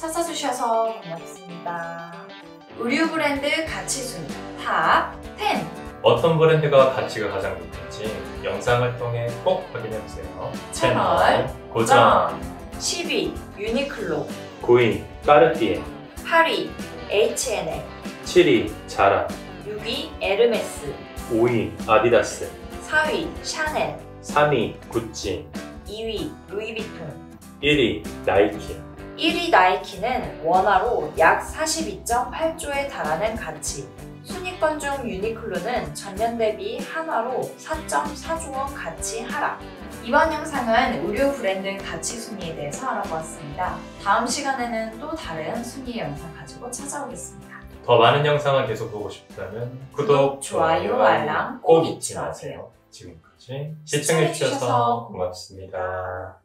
찾아주셔서 고맙습니다. 의류 브랜드 가치 순위 탑 10. 어떤 브랜드가 가치가 가장 높은지 영상을 통해 꼭 확인해보세요. 채널 고정! 10위 유니클로. 9위 까르띠에 8위 H&M. 7위 자라. 6위 에르메스. 5위 아디다스. 4위 샤넬. 3위 구찌. 2위 루이비통. 1위 나이키 1위 나이키는 원화로 약 42.8조에 달하는 가치 순위권 중 유니클로는 전년 대비 한화로 4.4조 원 가치 하락 이번 영상은 의류 브랜드 가치 순위에 대해서 알아보았습니다. 다음 시간에는 또 다른 순위 영상 가지고 찾아오겠습니다. 더 많은 영상을 계속 보고 싶다면 구독, 좋아요, 알람 꼭 잊지 마세요. 지금까지 시청해주셔서 고맙습니다.